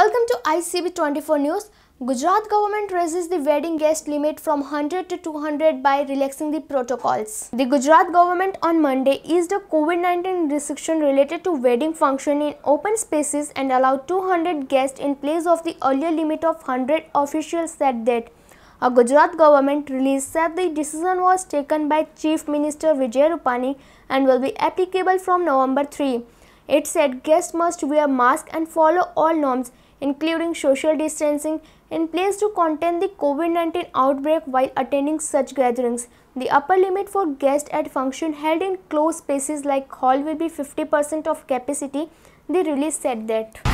Welcome to ICB24 News. Gujarat government raises the wedding guest limit from 100 to 200 by relaxing the protocols. The Gujarat government on Monday eased a COVID-19 restriction related to wedding function in open spaces and allowed 200 guests in place of the earlier limit of 100 officials said that. A Gujarat government release said the decision was taken by Chief Minister Vijay Rupani and will be applicable from November 3. It said guests must wear mask and follow all norms including social distancing in place to contain the COVID-19 outbreak while attending such gatherings. The upper limit for guests at function held in closed spaces like hall will be 50% of capacity. The release said that.